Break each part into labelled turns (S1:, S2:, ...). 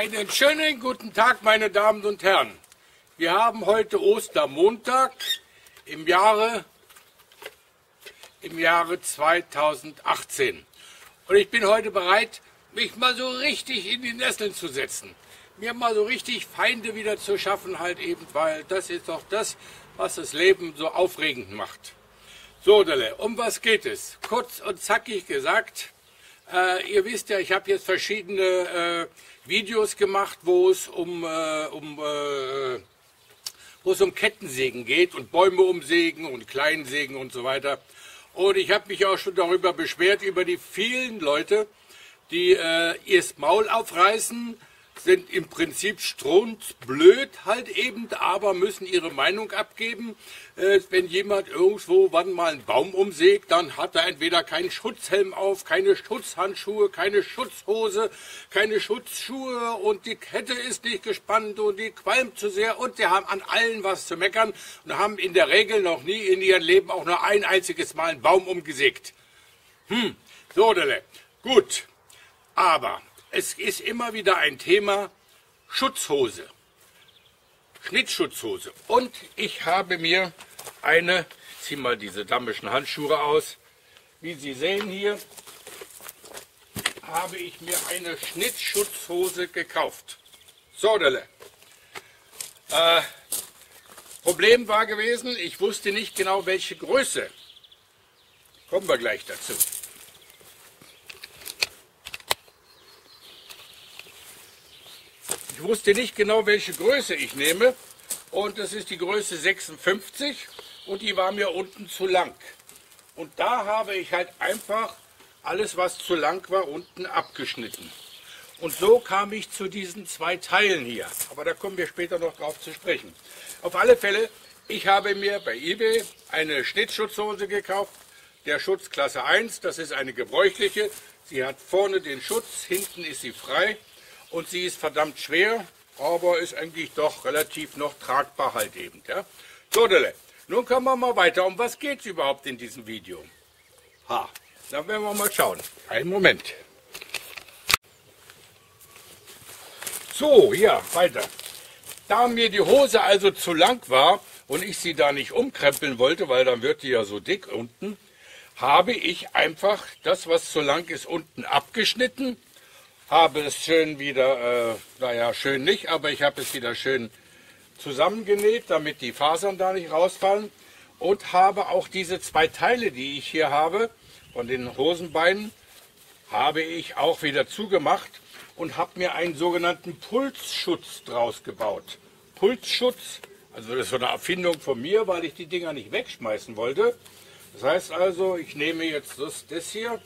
S1: Einen schönen guten Tag, meine Damen und Herren. Wir haben heute Ostermontag im Jahre, im Jahre 2018. Und ich bin heute bereit, mich mal so richtig in die Nesseln zu setzen. Mir mal so richtig Feinde wieder zu schaffen, halt eben, weil das ist doch das, was das Leben so aufregend macht. So, Dele, um was geht es? Kurz und zackig gesagt, äh, ihr wisst ja, ich habe jetzt verschiedene äh, Videos gemacht, wo es um, äh, um äh, wo es um Kettensägen geht und Bäume umsägen und Kleinsägen und so weiter. Und ich habe mich auch schon darüber beschwert, über die vielen Leute, die äh, ihr Maul aufreißen, sind im Prinzip strunzblöd halt eben, aber müssen ihre Meinung abgeben. Äh, wenn jemand irgendwo wann mal einen Baum umsägt, dann hat er entweder keinen Schutzhelm auf, keine Schutzhandschuhe, keine Schutzhose, keine Schutzschuhe und die Kette ist nicht gespannt und die qualmt zu sehr und sie haben an allen was zu meckern und haben in der Regel noch nie in ihrem Leben auch nur ein einziges Mal einen Baum umgesägt. Hm, so, Dele. Gut. Aber es ist immer wieder ein Thema Schutzhose, Schnittschutzhose. Und ich habe mir eine, ich ziehe mal diese dammischen Handschuhe aus, wie Sie sehen hier, habe ich mir eine Schnittschutzhose gekauft. So, äh, Problem war gewesen, ich wusste nicht genau welche Größe. Kommen wir gleich dazu. Ich wusste nicht genau, welche Größe ich nehme. Und das ist die Größe 56 und die war mir unten zu lang. Und da habe ich halt einfach alles, was zu lang war, unten abgeschnitten. Und so kam ich zu diesen zwei Teilen hier. Aber da kommen wir später noch drauf zu sprechen. Auf alle Fälle, ich habe mir bei eBay eine Schnittschutzhose gekauft. Der Schutz Klasse 1, das ist eine gebräuchliche. Sie hat vorne den Schutz, hinten ist sie frei und sie ist verdammt schwer, aber ist eigentlich doch relativ noch tragbar halt eben. Ja? So, Dele, nun kommen wir mal weiter. Um was geht es überhaupt in diesem Video? Ha, dann werden wir mal schauen. Einen Moment. So, ja, weiter. Da mir die Hose also zu lang war und ich sie da nicht umkrempeln wollte, weil dann wird die ja so dick unten, habe ich einfach das, was zu lang ist, unten abgeschnitten habe es schön wieder, äh, naja, schön nicht, aber ich habe es wieder schön zusammengenäht, damit die Fasern da nicht rausfallen. Und habe auch diese zwei Teile, die ich hier habe, von den Hosenbeinen, habe ich auch wieder zugemacht und habe mir einen sogenannten Pulsschutz draus gebaut. Pulsschutz, also das ist so eine Erfindung von mir, weil ich die Dinger nicht wegschmeißen wollte. Das heißt also, ich nehme jetzt das, das hier,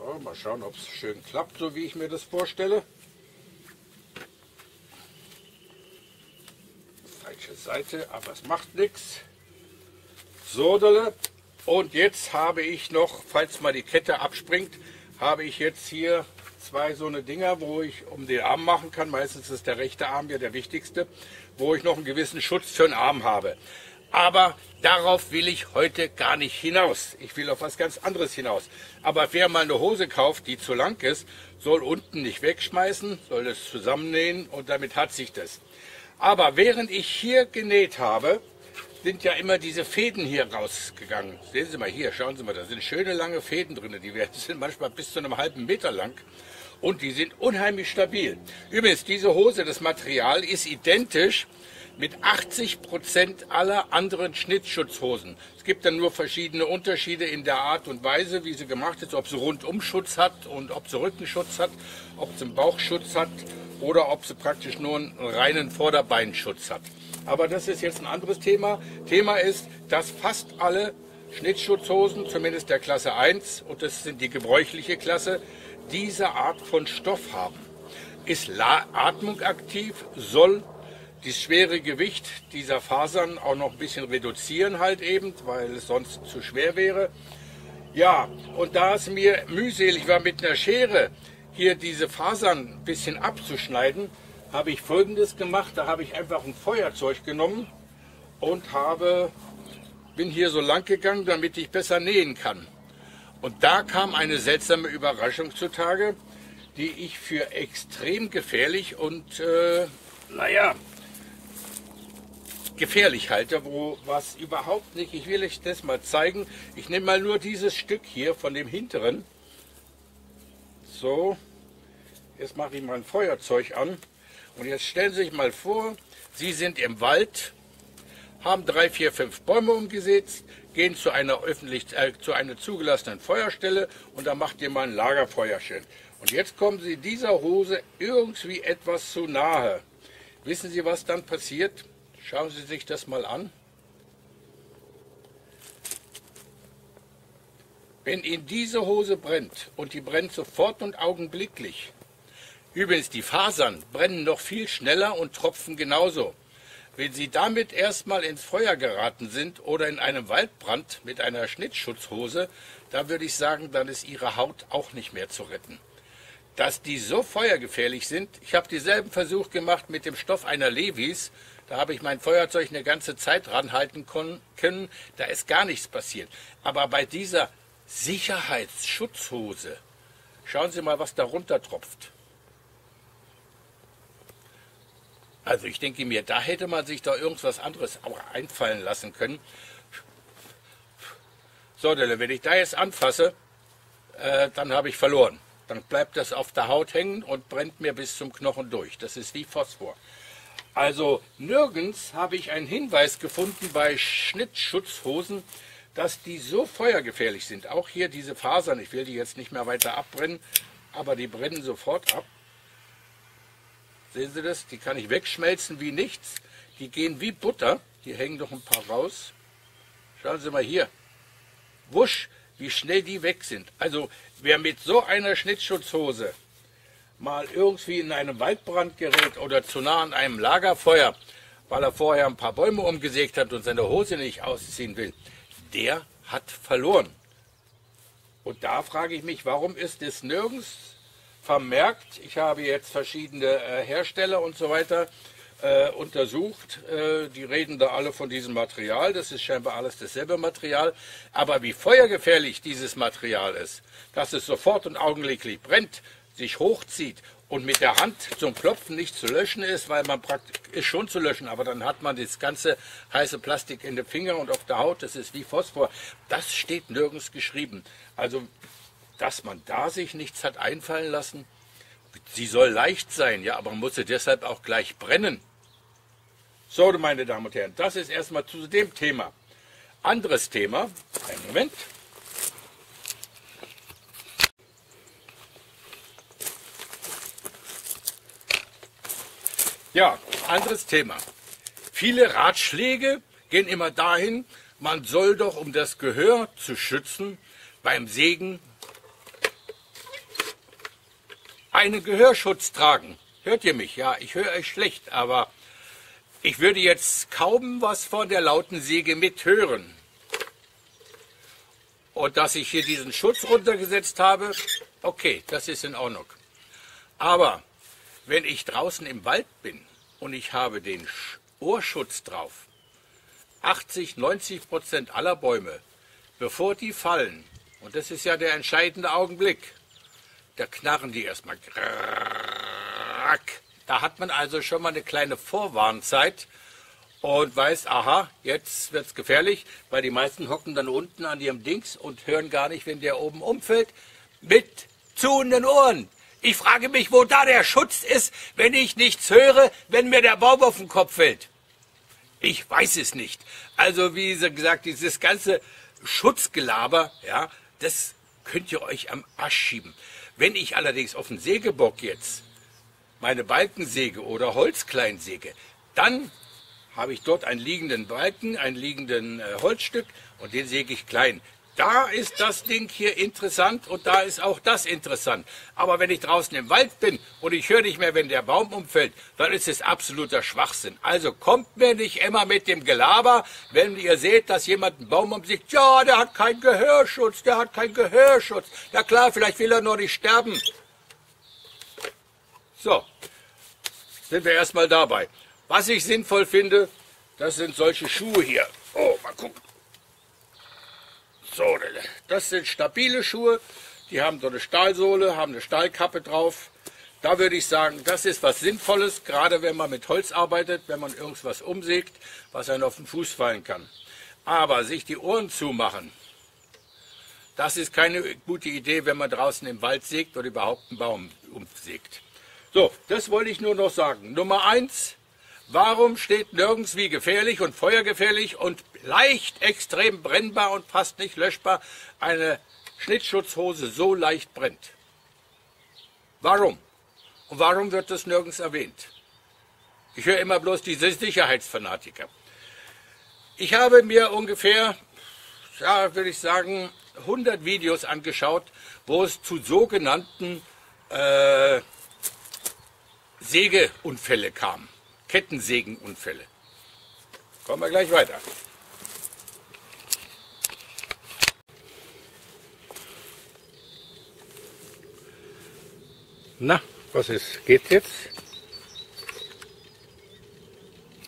S1: so, mal schauen, ob es schön klappt, so wie ich mir das vorstelle. Falsche Seite, aber es macht nichts. So, und jetzt habe ich noch, falls mal die Kette abspringt, habe ich jetzt hier zwei so eine Dinger, wo ich um den Arm machen kann. Meistens ist der rechte Arm ja der wichtigste, wo ich noch einen gewissen Schutz für den Arm habe. Aber darauf will ich heute gar nicht hinaus. Ich will auf was ganz anderes hinaus. Aber wer mal eine Hose kauft, die zu lang ist, soll unten nicht wegschmeißen, soll es zusammennähen und damit hat sich das. Aber während ich hier genäht habe, sind ja immer diese Fäden hier rausgegangen. Sehen Sie mal hier, schauen Sie mal, da sind schöne lange Fäden drin. Die sind manchmal bis zu einem halben Meter lang und die sind unheimlich stabil. Übrigens, diese Hose, das Material ist identisch mit 80 Prozent aller anderen Schnittschutzhosen. Es gibt dann nur verschiedene Unterschiede in der Art und Weise, wie sie gemacht ist, ob sie Rundumschutz hat und ob sie Rückenschutz hat, ob sie einen Bauchschutz hat oder ob sie praktisch nur einen reinen Vorderbeinschutz hat. Aber das ist jetzt ein anderes Thema. Thema ist, dass fast alle Schnittschutzhosen, zumindest der Klasse 1, und das sind die gebräuchliche Klasse, diese Art von Stoff haben. Ist Atmung aktiv, soll das schwere Gewicht dieser Fasern auch noch ein bisschen reduzieren halt eben, weil es sonst zu schwer wäre. Ja, und da es mir mühselig war mit einer Schere hier diese Fasern ein bisschen abzuschneiden, habe ich folgendes gemacht. Da habe ich einfach ein Feuerzeug genommen und habe, bin hier so lang gegangen, damit ich besser nähen kann. Und da kam eine seltsame Überraschung zutage. die ich für extrem gefährlich und, äh, naja, gefährlich halte, wo was überhaupt nicht, ich will euch das mal zeigen. Ich nehme mal nur dieses Stück hier von dem hinteren. So, jetzt mache ich mal ein Feuerzeug an. Und jetzt stellen Sie sich mal vor, Sie sind im Wald, haben drei, vier, fünf Bäume umgesetzt, gehen zu einer öffentlich, äh, zu einer zugelassenen Feuerstelle und da macht ihr mal ein Lagerfeuerchen. Und jetzt kommen Sie dieser Hose irgendwie etwas zu nahe. Wissen Sie, was dann passiert? Schauen Sie sich das mal an. Wenn Ihnen diese Hose brennt und die brennt sofort und augenblicklich, übrigens die Fasern brennen noch viel schneller und tropfen genauso. Wenn Sie damit erstmal ins Feuer geraten sind oder in einem Waldbrand mit einer Schnittschutzhose, da würde ich sagen, dann ist Ihre Haut auch nicht mehr zu retten. Dass die so feuergefährlich sind, ich habe dieselben Versuch gemacht mit dem Stoff einer Levis, da habe ich mein Feuerzeug eine ganze Zeit ranhalten können, da ist gar nichts passiert. Aber bei dieser Sicherheitsschutzhose, schauen Sie mal, was darunter tropft. Also ich denke mir, da hätte man sich da irgendwas anderes auch einfallen lassen können. So, wenn ich da jetzt anfasse, äh, dann habe ich verloren. Dann bleibt das auf der Haut hängen und brennt mir bis zum Knochen durch. Das ist wie Phosphor. Also nirgends habe ich einen Hinweis gefunden bei Schnittschutzhosen, dass die so feuergefährlich sind. Auch hier diese Fasern, ich will die jetzt nicht mehr weiter abbrennen, aber die brennen sofort ab. Sehen Sie das? Die kann ich wegschmelzen wie nichts. Die gehen wie Butter. Hier hängen noch ein paar raus. Schauen Sie mal hier. Wusch, wie schnell die weg sind. Also wer mit so einer Schnittschutzhose mal irgendwie in einem Waldbrand gerät oder zu nah an einem Lagerfeuer, weil er vorher ein paar Bäume umgesägt hat und seine Hose nicht ausziehen will, der hat verloren. Und da frage ich mich, warum ist es nirgends vermerkt. Ich habe jetzt verschiedene äh, Hersteller und so weiter äh, untersucht. Äh, die reden da alle von diesem Material. Das ist scheinbar alles dasselbe Material. Aber wie feuergefährlich dieses Material ist, dass es sofort und augenblicklich brennt, sich hochzieht und mit der Hand zum Klopfen nicht zu löschen ist, weil man praktisch ist schon zu löschen, aber dann hat man das ganze heiße Plastik in den Finger und auf der Haut, das ist wie Phosphor. Das steht nirgends geschrieben. Also dass man da sich nichts hat einfallen lassen. Sie soll leicht sein, ja, aber muss sie deshalb auch gleich brennen. So, meine Damen und Herren, das ist erstmal zu dem Thema. Anderes Thema, einen Moment. Ja, anderes Thema. Viele Ratschläge gehen immer dahin, man soll doch, um das Gehör zu schützen, beim Sägen einen Gehörschutz tragen. Hört ihr mich? Ja, ich höre euch schlecht, aber ich würde jetzt kaum was von der lauten Säge mithören. Und dass ich hier diesen Schutz runtergesetzt habe, okay, das ist in Ordnung. Aber wenn ich draußen im Wald bin und ich habe den Ohrschutz drauf, 80, 90 Prozent aller Bäume, bevor die fallen, und das ist ja der entscheidende Augenblick, da knarren die erstmal. Da hat man also schon mal eine kleine Vorwarnzeit und weiß, aha, jetzt wird es gefährlich, weil die meisten hocken dann unten an ihrem Dings und hören gar nicht, wenn der oben umfällt, mit zuhenden Ohren. Ich frage mich, wo da der Schutz ist, wenn ich nichts höre, wenn mir der Baum auf den Kopf fällt. Ich weiß es nicht. Also wie gesagt, dieses ganze Schutzgelaber, ja, das könnt ihr euch am Arsch schieben. Wenn ich allerdings auf den Sägebock jetzt meine Balkensäge oder Holzkleinsäge, dann habe ich dort einen liegenden Balken, ein liegenden äh, Holzstück und den säge ich klein. Da ist das Ding hier interessant und da ist auch das interessant. Aber wenn ich draußen im Wald bin und ich höre nicht mehr, wenn der Baum umfällt, dann ist es absoluter Schwachsinn. Also kommt mir nicht immer mit dem Gelaber, wenn ihr seht, dass jemand einen Baum umsieht. Ja, der hat keinen Gehörschutz, der hat keinen Gehörschutz. Ja klar, vielleicht will er nur nicht sterben. So, sind wir erstmal dabei. Was ich sinnvoll finde, das sind solche Schuhe hier. Oh, mal gucken. So, das sind stabile Schuhe. Die haben so eine Stahlsohle, haben eine Stahlkappe drauf. da würde ich sagen, das ist was Sinnvolles, gerade wenn man mit Holz arbeitet, wenn man irgendwas umsägt, was einem auf den Fuß fallen kann. Aber sich die Ohren zumachen, das ist keine gute Idee, wenn man draußen im Wald sägt oder überhaupt einen Baum umsägt. So, das wollte ich nur noch sagen. Nummer eins, warum steht nirgends wie gefährlich und feuergefährlich und leicht extrem brennbar und fast nicht löschbar eine Schnittschutzhose so leicht brennt? Warum? Und warum wird das nirgends erwähnt? Ich höre immer bloß diese Sicherheitsfanatiker. Ich habe mir ungefähr, ja, würde ich sagen, 100 Videos angeschaut, wo es zu sogenannten äh, Sägeunfälle kam. Kettensägenunfälle. Kommen wir gleich weiter. Na, was ist? Geht jetzt?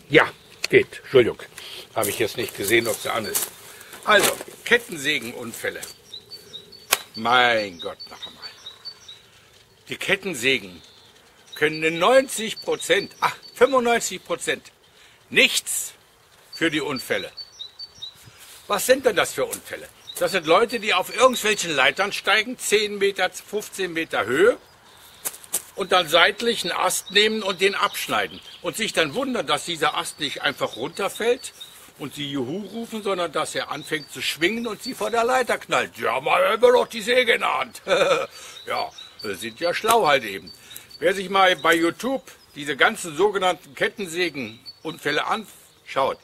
S1: Ja, geht. Entschuldigung. Habe ich jetzt nicht gesehen, ob sie an ist. Also, Kettensägenunfälle. Mein Gott, noch einmal. Die Kettensägen können in 90 Prozent, ach, 95 Prozent nichts für die Unfälle. Was sind denn das für Unfälle? Das sind Leute, die auf irgendwelchen Leitern steigen, 10 Meter, 15 Meter Höhe und dann seitlich einen Ast nehmen und den abschneiden und sich dann wundern, dass dieser Ast nicht einfach runterfällt und sie Juhu rufen, sondern dass er anfängt zu schwingen und sie vor der Leiter knallt. Ja, mal haben wir doch die Säge in der Hand. ja, sind ja schlau halt eben. Wer sich mal bei YouTube diese ganzen sogenannten Kettensägenunfälle anschaut,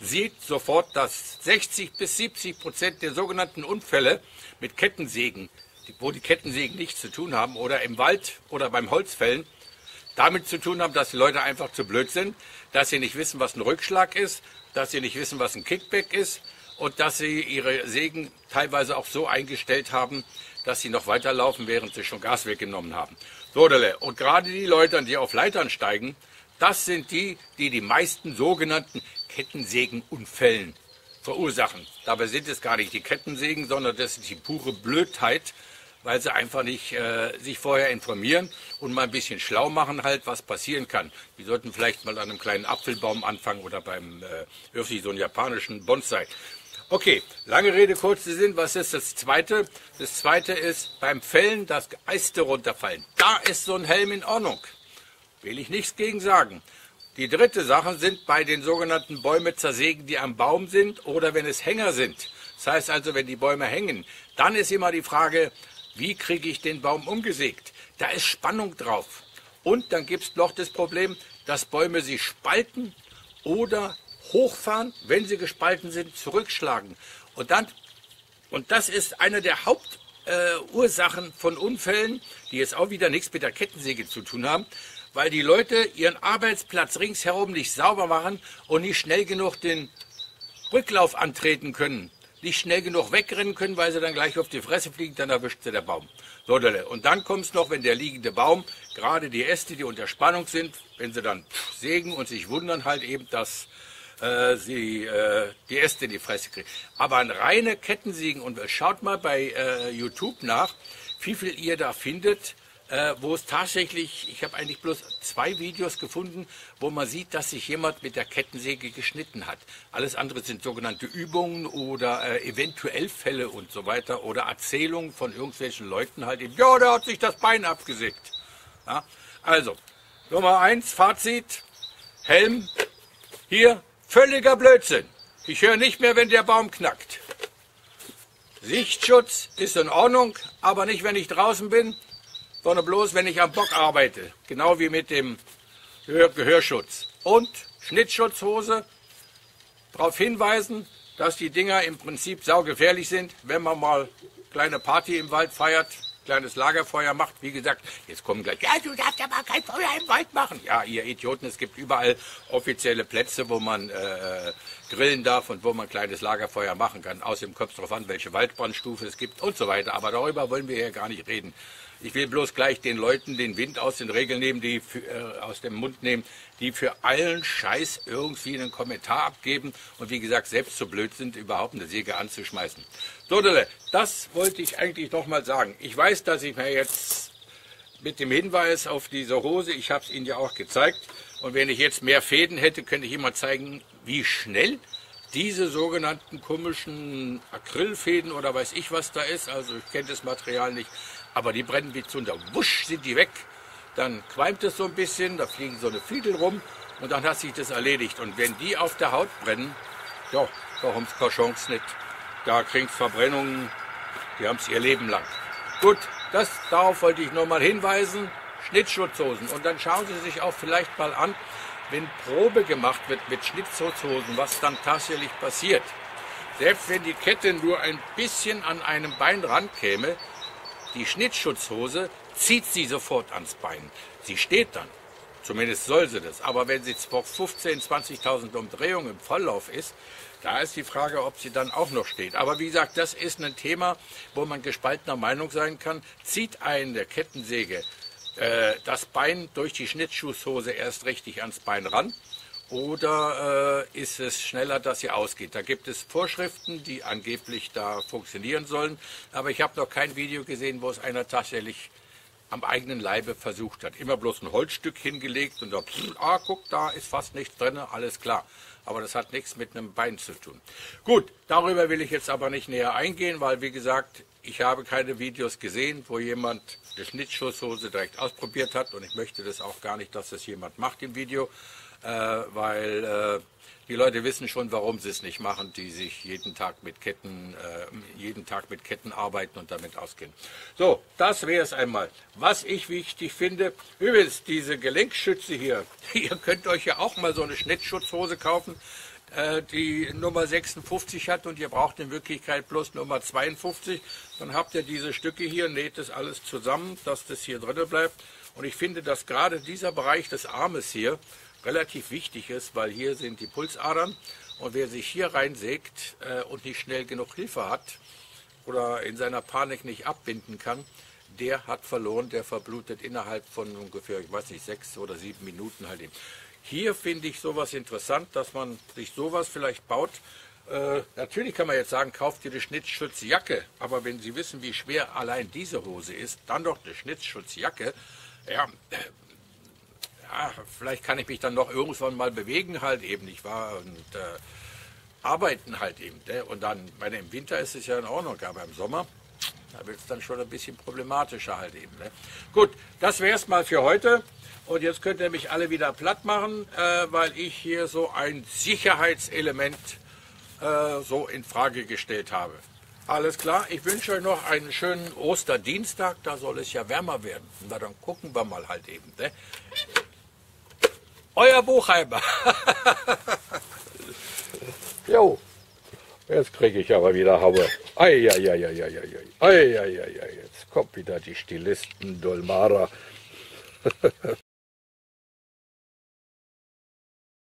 S1: sieht sofort, dass 60 bis 70 Prozent der sogenannten Unfälle mit Kettensägen wo die Kettensägen nichts zu tun haben oder im Wald oder beim Holzfällen, damit zu tun haben, dass die Leute einfach zu blöd sind, dass sie nicht wissen, was ein Rückschlag ist, dass sie nicht wissen, was ein Kickback ist und dass sie ihre Sägen teilweise auch so eingestellt haben, dass sie noch weiterlaufen, während sie schon Gas weggenommen haben. So, und gerade die Leute, die auf Leitern steigen, das sind die, die die meisten sogenannten Kettensägenunfällen verursachen. Dabei sind es gar nicht die Kettensägen, sondern das ist die pure Blödheit weil sie einfach nicht äh, sich vorher informieren und mal ein bisschen schlau machen halt, was passieren kann. Die sollten vielleicht mal an einem kleinen Apfelbaum anfangen oder beim äh, irgendwie so einen japanischen Bonsai. Okay, lange Rede, kurzer Sinn. Was ist das Zweite? Das Zweite ist beim Fällen das Äste runterfallen. Da ist so ein Helm in Ordnung. Will ich nichts gegen sagen. Die dritte Sache sind bei den sogenannten Bäume zersägen, die am Baum sind oder wenn es Hänger sind. Das heißt also, wenn die Bäume hängen, dann ist immer die Frage, wie kriege ich den Baum umgesägt? Da ist Spannung drauf. Und dann gibt es noch das Problem, dass Bäume sich spalten oder hochfahren, wenn sie gespalten sind, zurückschlagen. Und, dann, und das ist eine der Hauptursachen äh, von Unfällen, die jetzt auch wieder nichts mit der Kettensäge zu tun haben, weil die Leute ihren Arbeitsplatz ringsherum nicht sauber machen und nicht schnell genug den Rücklauf antreten können nicht schnell genug wegrennen können, weil sie dann gleich auf die Fresse fliegen, dann erwischt sie der Baum. Und dann kommt es noch, wenn der liegende Baum, gerade die Äste, die unter Spannung sind, wenn sie dann sägen und sich wundern halt eben, dass äh, sie äh, die Äste in die Fresse kriegen. Aber ein reine Kettensägen, und schaut mal bei äh, YouTube nach, wie viel ihr da findet, äh, wo es tatsächlich, ich habe eigentlich bloß zwei Videos gefunden, wo man sieht, dass sich jemand mit der Kettensäge geschnitten hat. Alles andere sind sogenannte Übungen oder äh, eventuell Fälle und so weiter oder Erzählungen von irgendwelchen Leuten halt eben, ja, der hat sich das Bein abgesägt. Ja? Also, Nummer eins, Fazit, Helm, hier, völliger Blödsinn. Ich höre nicht mehr, wenn der Baum knackt. Sichtschutz ist in Ordnung, aber nicht, wenn ich draußen bin sondern bloß, wenn ich am Bock arbeite. Genau wie mit dem Gehörschutz. Und Schnittschutzhose, darauf hinweisen, dass die Dinger im Prinzip saugefährlich sind, wenn man mal kleine Party im Wald feiert, kleines Lagerfeuer macht. Wie gesagt, jetzt kommen gleich, ja, du darfst aber kein Feuer im Wald machen. Ja, ihr Idioten, es gibt überall offizielle Plätze, wo man äh, grillen darf und wo man ein kleines Lagerfeuer machen kann. Außerdem kommt es darauf an, welche Waldbrandstufe es gibt und so weiter. Aber darüber wollen wir hier gar nicht reden. Ich will bloß gleich den Leuten den Wind aus den Regeln nehmen, die für, äh, aus dem Mund nehmen, die für allen Scheiß irgendwie einen Kommentar abgeben und wie gesagt selbst so blöd sind, überhaupt eine Säge anzuschmeißen. So, das wollte ich eigentlich noch mal sagen. Ich weiß, dass ich mir jetzt mit dem Hinweis auf diese Hose, ich habe es Ihnen ja auch gezeigt. Und wenn ich jetzt mehr Fäden hätte, könnte ich Ihnen mal zeigen, wie schnell diese sogenannten komischen Acrylfäden oder weiß ich was da ist, also ich kenne das Material nicht, aber die brennen wie Zunder. Wusch sind die weg, dann qualmt es so ein bisschen, da fliegen so eine Fiedel rum und dann hat sich das erledigt. Und wenn die auf der Haut brennen, doch, warum es keine Chance nicht? Da kriegt Verbrennungen, die haben es ihr Leben lang. Gut, das, darauf wollte ich nochmal hinweisen. Schnittschutzhosen. Und dann schauen Sie sich auch vielleicht mal an, wenn Probe gemacht wird mit Schnittschutzhosen, was dann tatsächlich passiert. Selbst wenn die Kette nur ein bisschen an einem Bein rankäme, die Schnittschutzhose zieht sie sofort ans Bein. Sie steht dann. Zumindest soll sie das. Aber wenn sie vor 15.000, 20.000 Umdrehungen im Volllauf ist, da ist die Frage, ob sie dann auch noch steht. Aber wie gesagt, das ist ein Thema, wo man gespaltener Meinung sein kann. Zieht eine Kettensäge äh, das Bein durch die Schnittschuhshose erst richtig ans Bein ran oder äh, ist es schneller, dass sie ausgeht? Da gibt es Vorschriften, die angeblich da funktionieren sollen, aber ich habe noch kein Video gesehen, wo es einer tatsächlich am eigenen Leibe versucht hat. Immer bloß ein Holzstück hingelegt und da, pff, ah, guck, da ist fast nichts drin, alles klar. Aber das hat nichts mit einem Bein zu tun. Gut, darüber will ich jetzt aber nicht näher eingehen, weil, wie gesagt, ich habe keine Videos gesehen, wo jemand die Schnittschusshose direkt ausprobiert hat und ich möchte das auch gar nicht, dass das jemand macht im Video, weil äh, die Leute wissen schon, warum sie es nicht machen, die sich jeden Tag mit Ketten, äh, jeden Tag mit Ketten arbeiten und damit auskennen. So, das wäre es einmal. Was ich wichtig finde, übrigens diese Gelenkschütze hier, ihr könnt euch ja auch mal so eine Schnittschutzhose kaufen, äh, die Nummer 56 hat und ihr braucht in Wirklichkeit bloß Nummer 52. Dann habt ihr diese Stücke hier, näht das alles zusammen, dass das hier drin bleibt. Und ich finde, dass gerade dieser Bereich des Armes hier relativ wichtig ist, weil hier sind die Pulsadern und wer sich hier reinsägt äh, und nicht schnell genug Hilfe hat oder in seiner Panik nicht abbinden kann, der hat verloren, der verblutet innerhalb von ungefähr, ich weiß nicht, sechs oder sieben Minuten halt eben. Hier finde ich sowas interessant, dass man sich sowas vielleicht baut. Äh, natürlich kann man jetzt sagen, kauft ihr eine Schnitzschutzjacke, aber wenn Sie wissen, wie schwer allein diese Hose ist, dann doch eine Schnitzschutzjacke. Ja, ja, vielleicht kann ich mich dann noch irgendwann mal bewegen halt eben, nicht wahr? Und äh, arbeiten halt eben. Ne? Und dann, meine, im Winter ist es ja in Ordnung, aber im Sommer, da wird es dann schon ein bisschen problematischer halt eben. Ne? Gut, das wäre es mal für heute. Und jetzt könnt ihr mich alle wieder platt machen, äh, weil ich hier so ein Sicherheitselement äh, so in Frage gestellt habe. Alles klar, ich wünsche euch noch einen schönen Osterdienstag, da soll es ja wärmer werden. Na, dann gucken wir mal halt eben. Ne? Euer Buchheimer. jo, jetzt kriege ich aber wieder Haue. Eieieiei. Jetzt kommt wieder die Stilisten Dolmara.